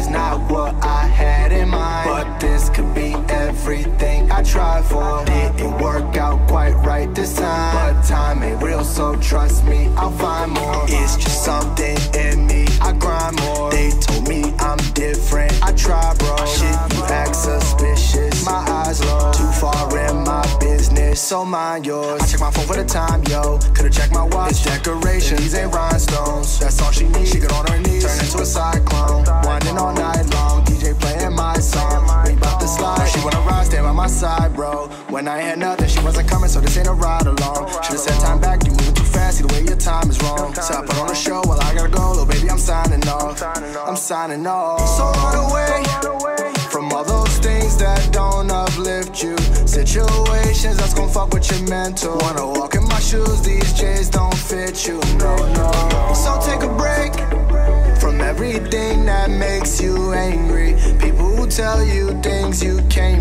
is not what I had in mind. But this could be everything I tried for. Didn't work out quite right this time. But time ain't real, so trust me, I'll find more. It's just something in me, I grind more. They told me I'm different, I try bro. Shit, you act suspicious, my eyes low Too far in my business, so mind yours. I check my phone for the time, yo. Could've checked my watch, it's decorations, these ain't rhinestones. Side, bro. When I had nothing, she wasn't coming, so this ain't a ride along. Should've said time back, you moving too fast, see the way your time is wrong. So I put on a show, well I gotta go, little baby, I'm signing off. I'm signing off. So run away from all those things that don't uplift you. Situations that's gon' fuck with your mental. Wanna walk in my shoes, these J's don't fit you. No, no. So take a break from everything that makes you angry. People who tell you things you can't